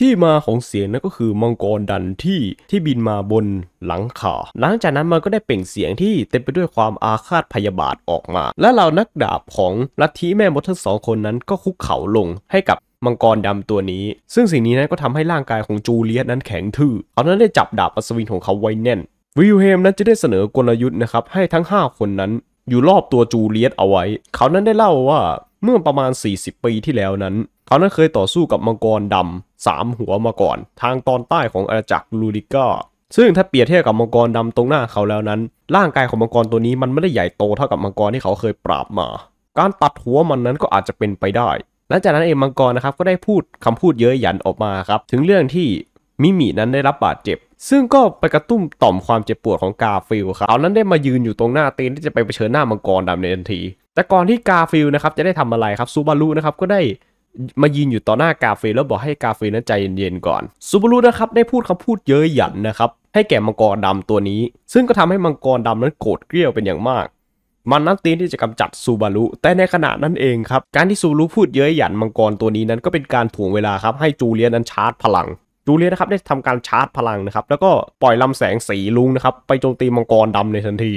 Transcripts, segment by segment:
ที่มาของเสียงนั่นก็คือมังกรดันที่ที่บินมาบนหลังคาหลังจากนั้นมันก็ได้เปล่งเสียงที่เต็มไปด้วยความอาฆาตพยาบาทออกมา และเหล่านักดาบของลัทธิแม่มดทั้งสองคนนั้นก็คุกเข่าลงให้กับมังกรดำตัวนี้ ซึ่งสิ่งนี้นั้นก็ทำให้ร่างกายของจูเลียสนั้นแข็งทื่อเขานั้นได้จับดาบอัศวินของเขาไว้แน่น วิลเฮมนั้นจะได้เสนอกลยุทธ์นะครับให้ทั้ง 5 คนนั้นอยู่รอบตัวจูเลียสเอาไว้ เขานั้นได้เล่าว่า เมื่อประมาณ 40 ปีที่แล้วนั้น เขานั้นเคยต่อสู้กับมังกรดำสามหัวมาก่อน ทางตอนใต้ของอาณาจักรลูดิก้าซึ่งถ้าเปรียบเทียบกับมังกรดำตรงหน้าเขาแล้วนั้น ร่างกายของมังกรตัวนี้มันไม่ได้ใหญ่โตเท่ากับมังกรที่เขาเคยปราบมา การตัดหัวมันนั้นก็อาจจะเป็นไปได้หลังจากนั้นเองมังกรนะครับก็ได้พูดคำพูดเย้ยหยันออกมาครับถึงเรื่องที่มิมินั้นได้รับบาดเจ็บ ซึ่งก็ไปกระตุ้นต่อมความเจ็บปวดของกาฟิลครับเขานั้นได้มายืนอยู่ตรงหน้าเตีนที่จะไปเผชิญหน้ามังกรดำในทันที แต่ก่อนที่กาฟิลนะครับจะได้ทำอะไรครับซูบารุนะครับก็ได้มายืนอยู่ต่อหน้ากาฟิลแล้วบอกให้กาฟิลนั้นใจเย็นๆก่อนซูบารุนะครับได้พูดคำพูดเย้ยหยันนะครับให้แก่มังกรดำตัวนี้ ซึ่งก็ทำให้มังกรดำนั้นโกรธเกรี้ยวเป็นอย่างมาก มันนั้นตีนที่จะกำจัดซูบารุแต่ในขณะนั้นเองครับการที่ซูบารุพูดเย้ยหยันมังกรตัวนี้นั้นก็เป็นการถ่วงเวลาครับให้จูเลียสนั้นชาร์จพลัง จูเลียสนะครับได้ทำการชาร์จพลังนะครับแล้วก็ปล่อยลำแสงสีรุ้งนะครับไปโจมตีมังกรดำในทันที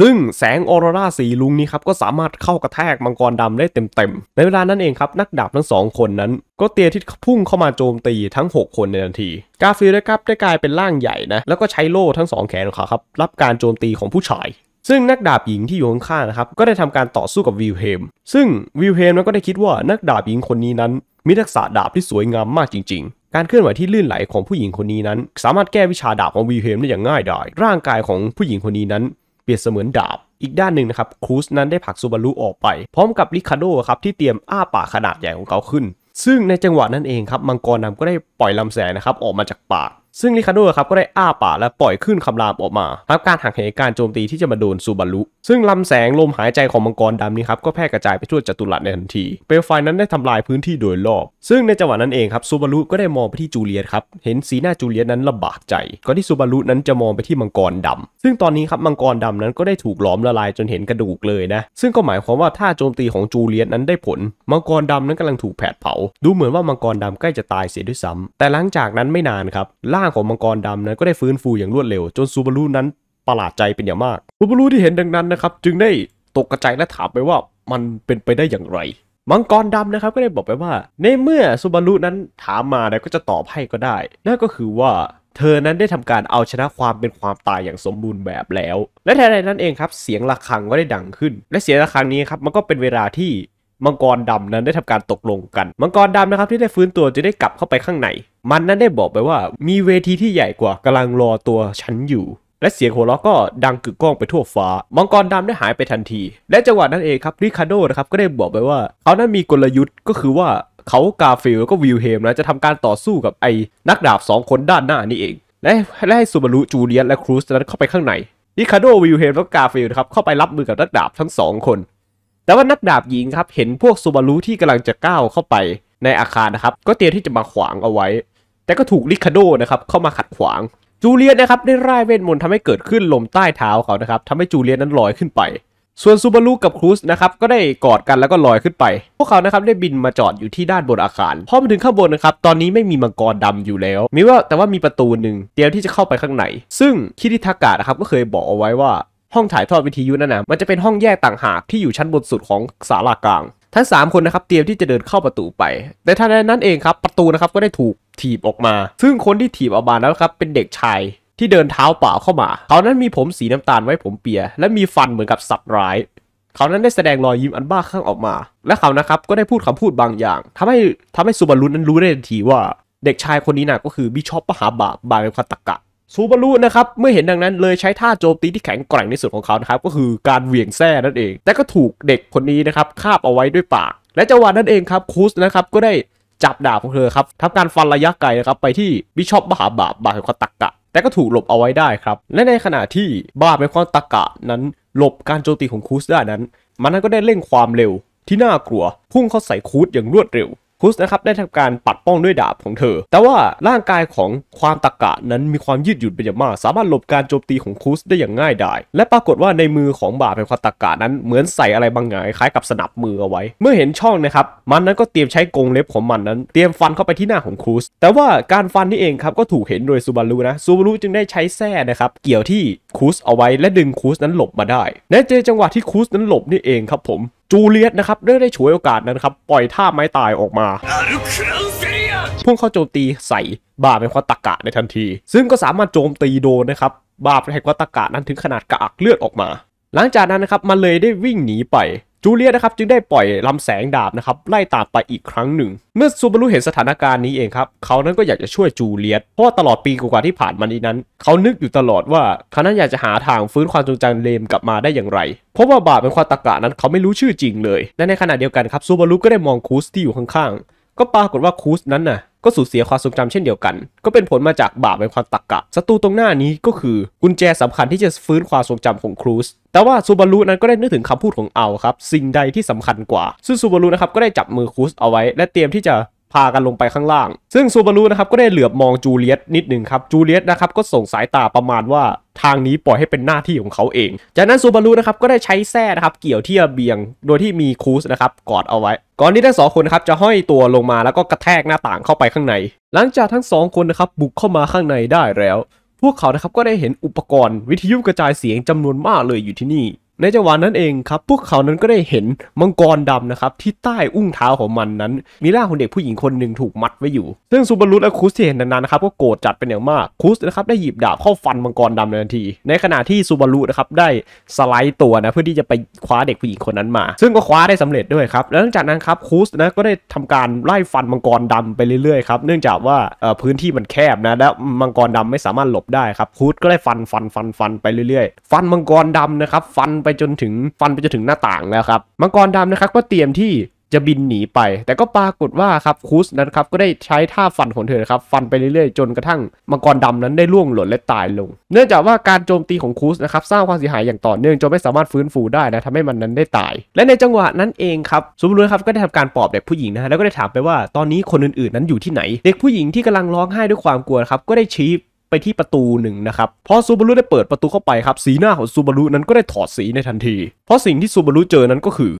ซึ่งแสงออโรราสีรุ้งนี้ครับก็สามารถเข้ากระแทกมังกรดำได้เต็มๆ ในเวลานั้นเองครับนักดาบทั้งสองคนนั้น ก็เตรียมที่พุ่งเข้ามาโจมตีทั้ง 6 คนในทันที กาฟิลได้ครับได้กลายเป็นร่างใหญ่นะแล้วก็ใช้โล่ทั้งสองแขนของเขาครับรับการโจมตีของผู้ชายซึ่งนักดาบหญิงที่อยู่ข้างๆนะครับก็ได้ทำการต่อสู้กับวิลเฮม ซึ่งวิลเฮมนั้นก็ได้คิดว่านักดาบหญิงคนนี้นั้น มีทักษะดาบที่สวยงามมากจริง ๆ การเคลื่อนไหวที่ลื่นไหลของผู้หญิงคนนี้นั้น สามารถแก้วิชาดาบของวิลเฮมได้อย่างง่ายดายร่างกายของผู้หญิงคนนี้นั้น เปรียบเสมือนดาบ อีกด้านหนึ่งนะครับครูสนั้นได้ผลักซูบารุออกไป พร้อมกับลิคาโดครับที่เตรียมอ้าปากขนาดใหญ่ของเขาขึ้น ซึ่งในจังหวะนั้นเองครับมังกรดำก็ได้ปล่อยลำแสงนะครับออกมาจากปาก ซึ่งริคาโดครับก็ได้อ้าปากและปล่อยขึ้นคำรามออกมาทำการหักเหการโจมตีที่จะมาโดนซูบารุ ซึ่งลำแสงลมหายใจของมังกรดำนี้ครับก็แพร่กระจายไปทั่วจัตุรัสในทันที เปลวไฟนั้นได้ทำลายพื้นที่โดยรอบ ซึ่งในจังหวะนั้นเองครับซูบารุก็ได้มองไปที่จูเลียตครับ เห็นสีหน้าจูเลียตนั้นลำบากใจ ก่อนที่ซูบารุนั้นจะมองไปที่มังกรดำ ซึ่งตอนนี้ครับมังกรดำนั้นก็ได้ถูกหลอมละลายจนเห็นกระดูกเลยนะ ซึ่งก็หมายความว่าถ้าโจมตีของจูเลียตนั้นได้ผล มังกรดำนั้นกำลังถูกแผดเผา ดูเหมือนว่ามังกรดำใกล้จะตายเสียด้วยซ้ำแต่หลังจากนั้นไม่นานครับร่างของมังกรดำนั้นก็ได้ฟื้นฟูอย่างรวดเร็ว จนซูบารุนั้นประหลาดใจเป็นอย่างมากซูบารุที่เห็นดังนั้นนะครับจึงได้ตกกระจายและถามไปว่ามันเป็นไปได้อย่างไร มังกรดำนะครับก็ได้บอกไปว่า ในเมื่อซูบารุนั้นถามมาเนี่ยก็จะตอบให้ก็ได้ นั่นก็คือว่าเธอนั้นได้ทำการเอาชนะความเป็นความตายอย่างสมบูรณ์แบบแล้ว และแทนในนั้นเองครับเสียงะระฆังก็ได้ดังขึ้น และเสียงะระฆังนี้ครับมันก็เป็นเวลาที่มังกรดำนั้นได้ทำการตกลงกัน มังกรดำนะครับที่ได้ฟื้นตัวจะได้กลับเข้าไปข้างใน มันนั้นได้บอกไปว่ามีเวทีที่ใหญ่กว่ากำลังรอตัวฉันอยู่ และเสียงหัวเราะก็ดังกึกก้องไปทั่วฟ้า มังกรดำได้หายไปทันที และจังหวะนั้นเองครับริคาโดนะครับก็ได้บอกไปว่าเขานั้นมีกลยุทธ์ก็คือว่าเขากาฟิลแล้วก็วิลเฮมนะจะทำการต่อสู้กับไอ้นักดาบสองคนด้านหน้านี่เอง และและให้ซูบารุจูเลียสและครูชนั้นเข้าไปข้างในริคาโดวิลเฮมแล้วก็กาฟิลนะครับเข้าไปรับมือกับนักดาบทั้งสองคน แต่ว่านักดาบหญิงครับเห็นพวกซูบารุที่กำลังจะก้าวเข้าไปในอาคารนะครับ ก็เตรียมที่จะมาขวางเอาไว้ แต่ก็ถูกริคาโดนะครับเข้ามาขัดขวาง จูเลียสนะครับได้ร่ายเวทมนต์ทำให้เกิดขึ้นลมใต้เท้าเขานะครับทำให้จูเลียสนั้นลอยขึ้นไป ส่วนซูบารุกับครูสนะครับก็ได้กอดกันแล้วก็ลอยขึ้นไป พวกเขานะครับได้บินมาจอดอยู่ที่ด้านบนอาคารพอมาถึงข้างบนนะครับตอนนี้ไม่มีมังกรดำอยู่แล้ว มีว่าแต่ว่ามีประตูหนึ่งเตรียมที่จะเข้าไปข้างในซึ่งคิริทากะนะครับก็เคยบอกเอาไว้ว่าห้องถ่ายทอดวิทยุนั่นนะมันจะเป็นห้องแยกต่างหากที่อยู่ชั้นบนสุดของศาลากลาง ทั้ง 3 คนนะครับเตรียมที่จะเดินเข้าประตูไปแต่ทันใดนั้นเองครับประตูนะครับก็ได้ถูกถีบออกมา ซึ่งคนที่ถีบออกมาแล้วครับเป็นเด็กชายที่เดินเท้าเปล่าเข้ามา เขานั้นมีผมสีน้ำตาลไว้ผมเปีย และมีฟันเหมือนกับสัตว์ร้าย เขานั้นได้แสดงรอยยิ้มอันบ้าคลั่งออกมา และเขานะครับก็ได้พูดคำพูดบางอย่างทำให้ทำให้ซูบารุนั้นรู้ได้ทันทีว่า เด็กชายคนนี้น่ะก็คือบิชอปมหาบาปบาเบคาตกะ ซูบารุนะครับเมื่อเห็นดังนั้นเลยใช้ท่าโจมตีที่แข็งแกร่งที่สุดของเขานะครับก็คือการเหวี่ยงแส้นั่นเอง แต่ก็ถูกเด็กคนนี้นะครับคาบเอาไว้ด้วยปาก และจังหวะนั้นเองครับคูสนะครับก็ได้จับดาบของเธอครับทำการฟันระยะไกลนะครับไปที่บิชอปมหาบาปบาเบคาตะกะ แต่ก็ถูกหลบเอาไว้ได้ครับและในขณะที่บาเบคาตะกะนั้นหลบการโจมตีของคูสได้นั้น มันนั้นก็ได้เร่งความเร็วที่น่ากลัวพุ่งเข้าใส่คูสอย่างรวดเร็ว คุสนะครับได้ทำการปัดป้องด้วยดาบของเธอ แต่ว่าร่างกายของความตะกะนั้นมีความยืดหยุ่นเป็นอย่างมาก สามารถหลบการโจมตีของคุสได้อย่างง่ายดายและปรากฏว่าในมือของบาเปแห่งความตะกะนั้นเหมือนใส่อะไรบางอย่างคล้ายกับสนับมือเอาไว้ เมื่อเห็นช่องนะครับมันนั้นก็เตรียมใช้กรงเล็บของมันนั้น เตรียมฟันเข้าไปที่หน้าของคุสแต่ว่าการฟันนี่เองครับก็ถูกเห็นโดยซูบารุนะซูบารุจึงได้ใช้แส้นะครับเกี่ยวที่คุสเอาไว้และดึงคุสนั้นหลบมาได้ในเจจังหวะที่คุสนั้นหลบนี่เองครับผม จูเลียตนะครับได้ได้ฉวยโอกาสนั้นครับปล่อยท่าไม้ตายออกมาพุ่งเข้าโจมตีใส่บาปแห่งควาตะกะในทันที ซึ่งก็สามารถโจมตีโดนนะครับบาปแห่งควาตะกะนั้นถึงขนาดกระอักเลือดออกมา หลังจากนั้นนะครับมันเลยได้วิ่งหนีไป จูเลียนะครับจึงได้ปล่อยลำแสงดาบนะครับไล่ตามไปอีกครั้งหนึ่ง เมื่อซูบารุเห็นสถานการณ์นี้เองครับเขานั้นก็อยากจะช่วยจูเลียตเพราะตลอดปีกว่าที่ผ่านมานี้นั้น เขานึกอยู่ตลอดว่าเขานั้นอยากจะหาทางฟื้นความทรงจำเลมกลับมาได้อย่างไร เพราะว่าบาปเป็นความตะกะนั้นเขาไม่รู้ชื่อจริงเลย และในขณะเดียวกันครับซูบารุก็ได้มองคูสที่อยู่ข้างๆก็ปรากฏว่าคูสนั้นน่ะ ก็สูญเสียความทรงจำเช่นเดียวกัน ก็เป็นผลมาจากบาปเป็นความตักกะศัตรูตรงหน้านี้ก็คือกุญแจสำคัญที่จะฟื้นความทรงจำของครูสแต่ว่าซูบารุนั้นก็ได้นึกถึงคำพูดของเอาครับ สิ่งใดที่สำคัญกว่าซึ่งซูบารุนะครับก็ได้จับมือครูสเอาไว้ และเตรียมที่จะ พากันลงไปข้างล่าง ซึ่งซูบารุนะครับก็ได้เหลือบมองจูเลียตนิดหนึ่งครับจูเลียตนะครับก็ส่งสายตาประมาณว่าทางนี้ปล่อยให้เป็นหน้าที่ของเขาเอง จากนั้นซูบารุนะครับก็ได้ใช้แส้นะครับเกี่ยวที่ระเบียง โดยที่มีครูสนะครับกอดเอาไว้ ก่อนที่ทั้งสองคนครับจะห้อยตัวลงมาแล้วก็กระแทกหน้าต่างเข้าไปข้างใน หลังจากทั้งสองคนนะครับบุกเข้ามาข้างในได้แล้ว พวกเขานะครับก็ได้เห็นอุปกรณ์วิทยุกระจายเสียงจำนวนมากเลยอยู่ที่นี่ ในจังหวะนั้นเองครับพวกเขานั้นก็ได้เห็นมังกรดำนะครับที่ใต้อุ้งเท้าของมันนั้น มีร่างของเด็กผู้หญิงคนหนึ่งถูกมัดไว้อยู่ ซึ่งซูบารุและคุสที่เห็นนั้นนะครับก็โกรธจัดเป็นอย่างมากคุสนะครับได้หยิบดาบเข้าฟันมังกรดำในทันที ในขณะที่ซูบารุนะครับได้สไลด์ตัวนะเพื่อที่จะไปคว้าเด็กผู้หญิงคนนั้นมา ซึ่งก็คว้าได้สำเร็จด้วยครับแล้วหลังจากนั้นครับคุสนะก็ได้ทำการไล่ฟันมังกรดำไปเรื่อยๆครับเนื่องจากว่าพื้นที่มันแคบนะและมังกรดำไม่สามารถหลบได้ครับคุสก็ได้ฟันฟันฟันฟันไปเรื่อยๆ ฟันมังกรดำนะครับฟันไปจนถึงฟันไปจนถึงหน้าต่างแล้วครับมังกรดำนะครับก็เตรียมที่จะบินหนีไป แต่ก็ปรากฏว่าครับคุสนั้นครับก็ได้ใช้ท่าฟันของเธอนะครับฟันไปเรื่อยๆ จนกระทั่งมังกรดำนั้นได้ล่วงหล่นและตายลง เนื่องจากว่าการโจมตีของคุสนะครับสร้างความเสียหายอย่างต่อเนื่องจนไม่สามารถฟื้นฟูได้นะทำให้มันนั้นได้ตาย และในจังหวะนั้นเองครับซูบารุครับก็ได้ทำการปลอบเด็กผู้หญิงนะแล้วก็ได้ถามไปว่าตอนนี้คนอื่นๆนั้นอยู่ที่ไหน เด็กผู้หญิงที่กำลังร้องไห้ด้วยความกลัวครับก็ได้ชี้ ไปที่ประตูหนึ่งนะครับพอซูบารุได้เปิดประตูเข้าไปครับสีหน้าของซูบารุนั้นก็ได้ถอดสีในทันที เพราะสิ่งที่ซูบารุเจอนั้นก็คือ